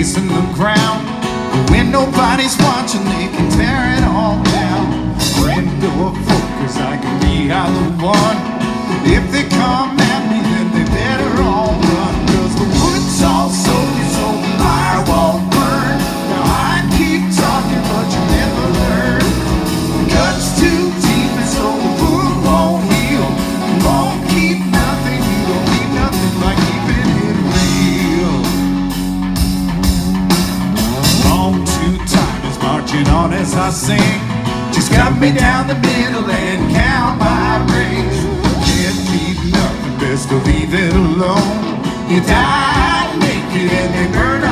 facing the ground. But when nobody's watching, they can tear it all down. Friend or foe, I can be either one. If they come is on as I sing. Just cut me down the middle and count my rings. Can't keep nothing, best to leave it alone. You die naked and they burn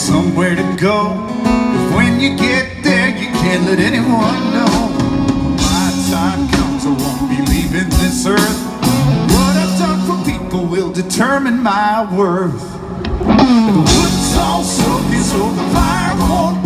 somewhere to go. But when you get there you can't let anyone know. My time comes, I won't be leaving this earth. What I've done for people will determine my worth. The wood's all soaked, so the fire won't